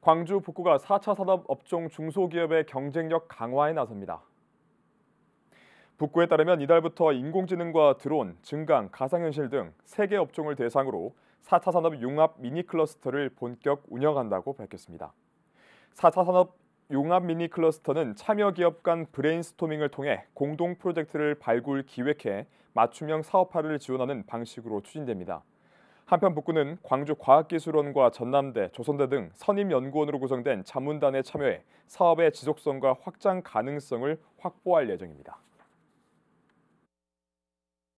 광주 북구가 4차 산업 업종 중소기업의 경쟁력 강화에 나섭니다. 북구에 따르면 이달부터 인공지능과 드론, 증강, 가상현실 등 3개 업종을 대상으로 4차 산업 융합 미니 클러스터를 본격 운영한다고 밝혔습니다. 4차 산업 융합 미니 클러스터는 참여 기업 간 브레인스토밍을 통해 공동 프로젝트를 발굴 기획해 맞춤형 사업화를 지원하는 방식으로 추진됩니다. 한편 북구는 광주과학기술원과 전남대, 조선대 등 선임 연구원으로 구성된 자문단에 참여해 사업의 지속성과 확장 가능성을 확보할 예정입니다.